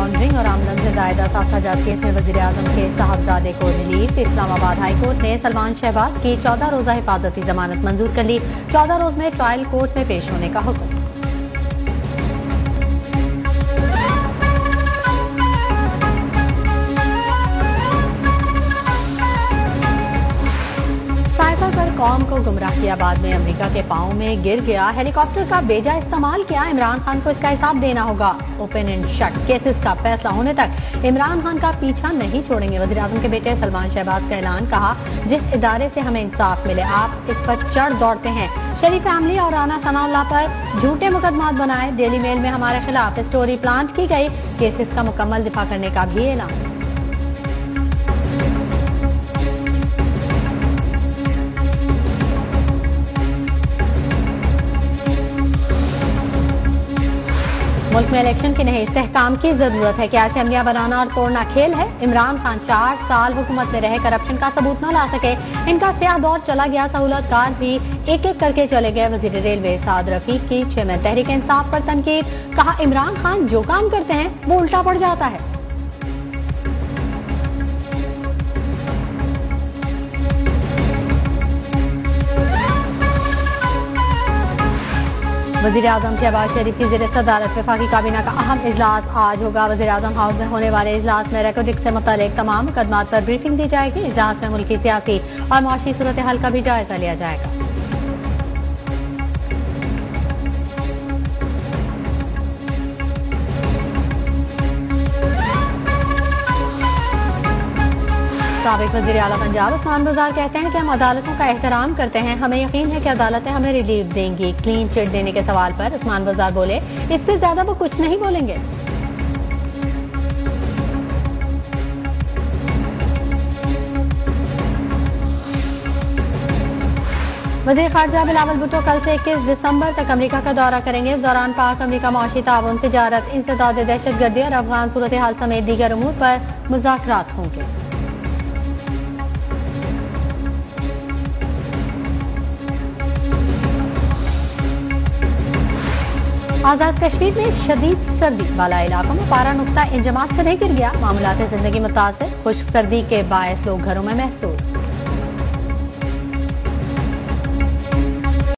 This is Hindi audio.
लॉन्ड्रिंग और आमदन से जायदा सासाजात केस में वजी अजम के साहबजादे को रिलीफ। इस्लामाबाद हाईकोर्ट ने सलमान शहबाज की चौदह रोजा हिफाजती जमानत मंजूर कर ली। चौदह रोज में ट्रायल कोर्ट में पेश होने का हुक्म। साइफर कौम को गुमराह किया। बाद में अमेरिका के पाँव में गिर गया। हेलीकॉप्टर का बेजा इस्तेमाल किया। इमरान खान को इसका हिसाब देना होगा। ओपन एंड शट केसेस का फैसला होने तक इमरान खान का पीछा नहीं छोड़ेंगे। वजी के बेटे सलमान शहबाज का ऐलान कहा, जिस इदारे से हमें इंसाफ मिले, आप इस पर चढ़ दौड़ते हैं। शरीफ फैमिली और राना सनाउल्ला पर झूठे मुकदमा बनाए। डेली मेल में हमारे खिलाफ स्टोरी प्लांट की गई। केसेस का मुकम्मल दिफा करने का भी ऐलान। मुल्क में इलेक्शन की नहीं इसकाम की ज़रूरत है। क्या असेंबलियाँ बनाना और तोड़ना खेल है? इमरान खान चार साल हुकूमत में रहे करप्शन का सबूत न ला सके। इनका स्याह दौर चला गया। सहूलत सहूलतकार भी एक एक करके चले गए। वज़ीर रेलवे साद रफीक की चेयरमैन तहरीक इंसाफ पर तनकीद। कहा, इमरान खान जो काम करते हैं, वो उल्टा पड़ जाता है। वज़ीर अजम शहबाज शरीफ की जेर सदारत वफाकी काबीना का अहम इजलास आज होगा। वजी अजम हाउस में होने वाले इजलास में रेकोडिक से मुतल तमाम मुकदमा पर ब्रीफिंग दी जाएगी। इजलास में मुल्की सियासी और मुआशी सूरत हाल का भी जायजा लिया जाएगा। सबक वजी अला पंजाब उस्मान बाज़ार कहते हैं कि हम अदालतों का एहतराम करते हैं। हमें यकीन है कि अदालतें हमें रिलीफ देंगी। क्लीन चिट देने के सवाल पर उस्मान बाज़ार बोले, इससे ज़्यादा वो कुछ नहीं बोलेंगे। वजी खारजा बिलावल भुट्टो कल से इक्कीस दिसंबर तक अमरीका का दौरा करेंगे। इस दौरान पाक अमरीका मुआशी ताउन, तजारत इंसदाद दहशत गर्दी और अफगान सूरत हाल समेत दीगर अमूर पर मुजाकर होंगे। आज़ाद कश्मीर में शदीद सर्दी वाला इलाकों में पारा नुकता इंजमात से नहीं गिर गया। मामला ज़िंदगी मुतासर। खुश सर्दी के बायस लोग घरों में महसूस